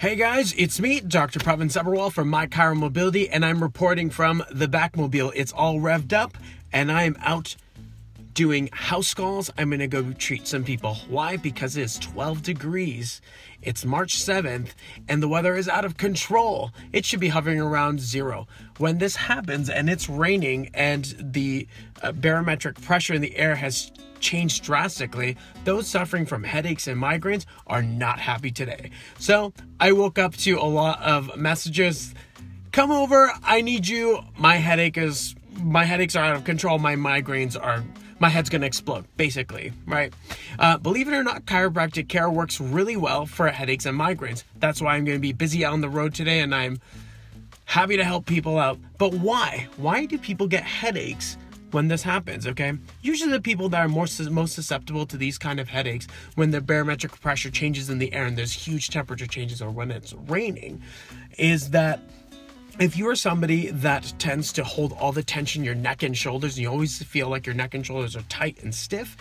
Hey guys, it's me, Dr. Pawan Sabharwal from My Chiro Mobility, and I'm reporting from the Backmobile. It's all revved up, and I am out doing house calls. I'm gonna go treat some people. Why? Because it's 12 degrees. It's March 7th, and the weather is out of control. It should be hovering around zero. When this happens and it's raining and the uh, barometric pressure in the air has changed drastically, those suffering from headaches and migraines are not happy today. So I woke up to a lot of messages. Come over, I need you. My headache is my headaches are out of control. My migraines are my head's going to explode, basically, right? Uh, believe it or not, chiropractic care works really well for headaches and migraines. That's why I'm going to be busy out on the road today and I'm happy to help people out. But why? Why do people get headaches? when this happens, okay? Usually the people that are more most susceptible to these kind of headaches when the barometric pressure changes in the air and there's huge temperature changes or when it's raining is that if you are somebody that tends to hold all the tension in your neck and shoulders and you always feel like your neck and shoulders are tight and stiff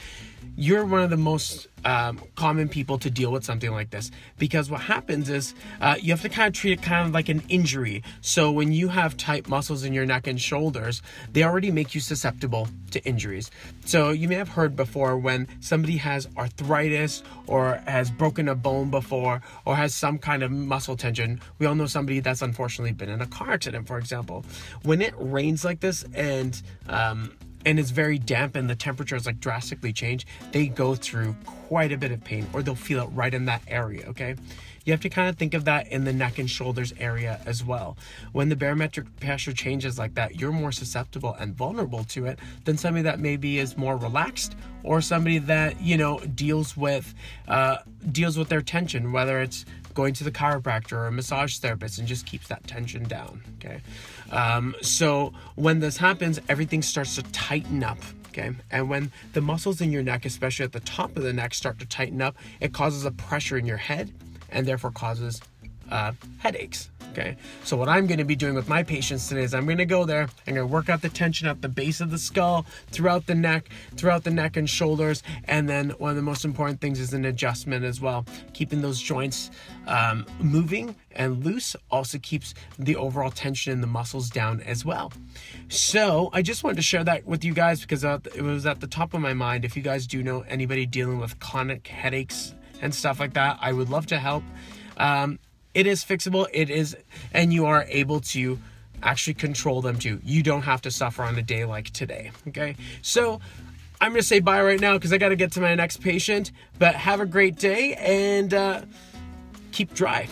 you're one of the most um, common people to deal with something like this because what happens is uh, you have to kind of treat it kind of like an injury. So when you have tight muscles in your neck and shoulders, they already make you susceptible to injuries. So you may have heard before when somebody has arthritis or has broken a bone before or has some kind of muscle tension. We all know somebody that's unfortunately been in a car accident, for example. When it rains like this and um, and it's very damp and the temperature is like drastically changed, they go through quite a bit of pain or they'll feel it right in that area, okay? You have to kind of think of that in the neck and shoulders area as well. When the barometric pressure changes like that, you're more susceptible and vulnerable to it than somebody that maybe is more relaxed or somebody that, you know, deals with uh, deals with their tension, whether it's going to the chiropractor or a massage therapist and just keeps that tension down. Okay. Um, so when this happens, everything starts to tighten up. Okay. And when the muscles in your neck, especially at the top of the neck, start to tighten up, it causes a pressure in your head and therefore causes uh, headaches. Okay, so what I'm going to be doing with my patients today is I'm going to go there. I'm to work out the tension at the base of the skull, throughout the neck, throughout the neck and shoulders, and then one of the most important things is an adjustment as well. Keeping those joints um, moving and loose also keeps the overall tension in the muscles down as well. So I just wanted to share that with you guys because it was at the top of my mind. If you guys do know anybody dealing with chronic headaches and stuff like that, I would love to help. Um, it is fixable. It is, and you are able to actually control them too. You don't have to suffer on a day like today. Okay. So I'm going to say bye right now because I got to get to my next patient. But have a great day and uh, keep dry.